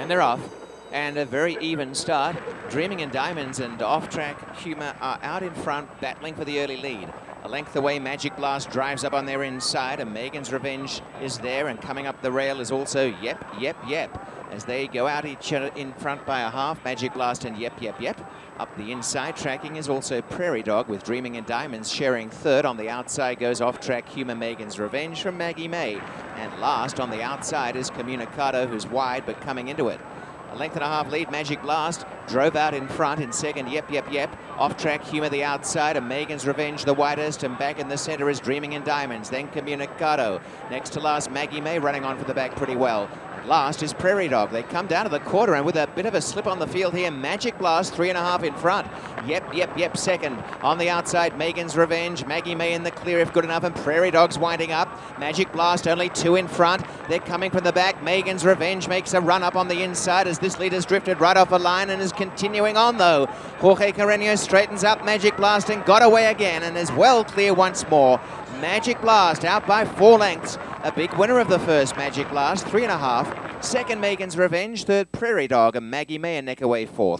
And they're off. And a very even start. Dreaming in Diamonds and off-track Humour are out in front, battling for the early lead. A length away, Magic Blast drives up on their inside, and Megan's Revenge is there, and coming up the rail is also Yep, Yep, Yep. As they go out each in front by a half, Magic Blast and Yep, Yep, Yep. Up the inside, tracking is also Prairie Dog, with Dreaming in Diamonds sharing third. On the outside goes off-track Humour Megan's Revenge from Maggie May. And last on the outside is Communicado, who's wide but coming into it. A length and a half lead, Magic Blast drove out in front in second, yep, yep, yep. Off track, Humour the outside, and Megan's Revenge the widest, and back in the centre is Dreaming in Diamonds, then Communicado. Next to last, Maggie May running on for the back pretty well. Last is Prairie Dog. They come down to the quarter and with a bit of a slip on the field here, Magic Blast three and a half in front. Yep, yep, yep, second. On the outside, Megan's Revenge. Maggie May in the clear if good enough and Prairie Dog's winding up. Magic Blast only two in front. They're coming from the back. Megan's Revenge makes a run up on the inside as this leader's drifted right off a line and is continuing on though. Jorge Carreño straightens up Magic Blast and got away again and is well clear once more. Magic Blast out by four lengths. A big winner of the first Magic Blast, three and a half. Second, Megan's Revenge. Third, Prairie Dog. And Maggie May and neck away fourth.